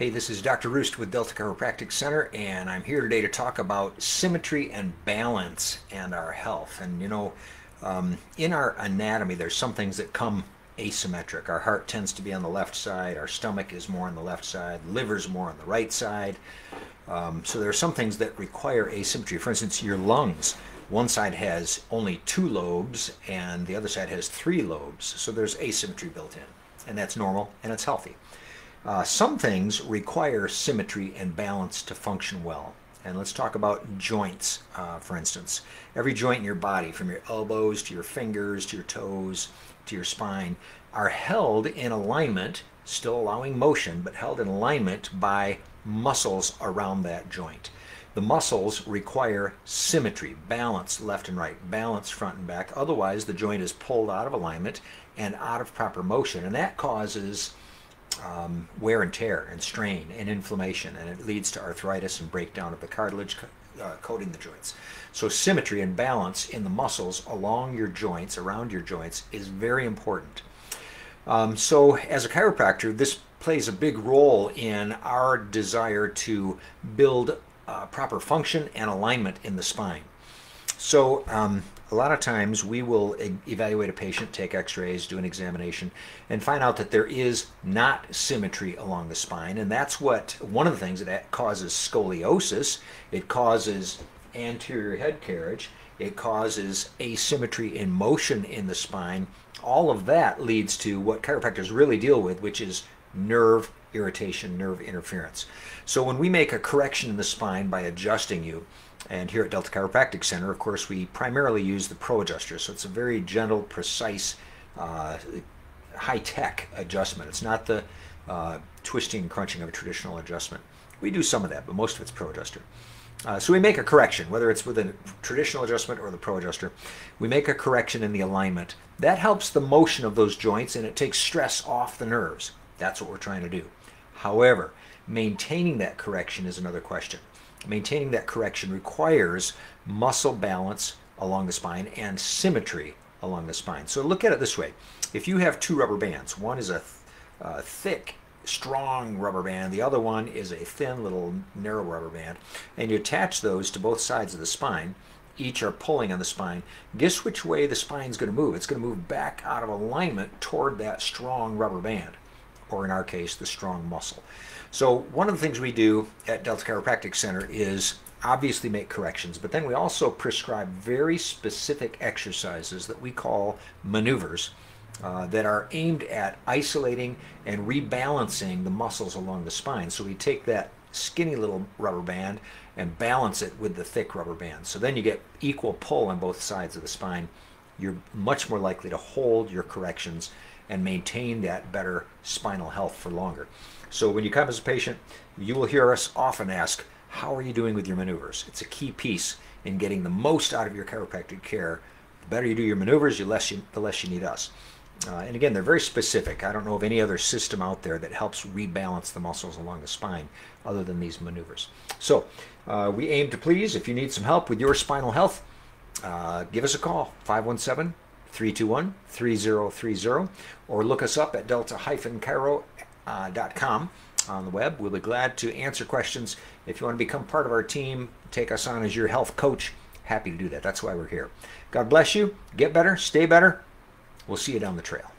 Hey, this is Dr. Roost with Delta Chiropractic Center, and I'm here today to talk about symmetry and balance and our health. And you know, um, in our anatomy, there's some things that come asymmetric. Our heart tends to be on the left side, our stomach is more on the left side, liver's more on the right side. Um, so there are some things that require asymmetry. For instance, your lungs. One side has only two lobes, and the other side has three lobes. So there's asymmetry built in, and that's normal and it's healthy. Uh, some things require symmetry and balance to function well. And let's talk about joints, uh, for instance. Every joint in your body, from your elbows to your fingers to your toes to your spine, are held in alignment, still allowing motion, but held in alignment by muscles around that joint. The muscles require symmetry, balance left and right, balance front and back. Otherwise, the joint is pulled out of alignment and out of proper motion. And that causes um, wear and tear and strain and inflammation, and it leads to arthritis and breakdown of the cartilage uh, coating the joints. So symmetry and balance in the muscles along your joints, around your joints, is very important. Um, so as a chiropractor, this plays a big role in our desire to build uh, proper function and alignment in the spine. So um, a lot of times we will evaluate a patient, take x-rays, do an examination, and find out that there is not symmetry along the spine. And that's what, one of the things that causes scoliosis, it causes anterior head carriage, it causes asymmetry in motion in the spine. All of that leads to what chiropractors really deal with, which is nerve irritation, nerve interference. So when we make a correction in the spine by adjusting you, and here at Delta Chiropractic Center, of course, we primarily use the Pro Adjuster. So it's a very gentle, precise, uh, high-tech adjustment. It's not the uh, twisting and crunching of a traditional adjustment. We do some of that, but most of it's Pro Adjuster. Uh, so we make a correction, whether it's with a traditional adjustment or the Pro Adjuster. We make a correction in the alignment. That helps the motion of those joints and it takes stress off the nerves. That's what we're trying to do. However, maintaining that correction is another question. Maintaining that correction requires muscle balance along the spine and symmetry along the spine. So look at it this way. If you have two rubber bands, one is a, a uh, thick, strong rubber band, the other one is a thin little narrow rubber band, and you attach those to both sides of the spine, each are pulling on the spine, guess which way the spine is going to move? It's going to move back out of alignment toward that strong rubber band, or in our case, the strong muscle. So one of the things we do at Delta Chiropractic Center is obviously make corrections, but then we also prescribe very specific exercises that we call maneuvers uh, that are aimed at isolating and rebalancing the muscles along the spine. So we take that skinny little rubber band and balance it with the thick rubber band. So then you get equal pull on both sides of the spine. You're much more likely to hold your corrections and maintain that better spinal health for longer. So when you come as a patient, you will hear us often ask, how are you doing with your maneuvers? It's a key piece in getting the most out of your chiropractic care. The better you do your maneuvers, the less you, the less you need us. Uh, and again, they're very specific. I don't know of any other system out there that helps rebalance the muscles along the spine other than these maneuvers. So uh, we aim to please. If you need some help with your spinal health, uh, give us a call, 517 321 3030, or look us up at delta-chiro uh, on the web. We'll be glad to answer questions. If you want to become part of our team, take us on as your health coach, happy to do that. That's why we're here. God bless you. Get better. Stay better. We'll see you down the trail.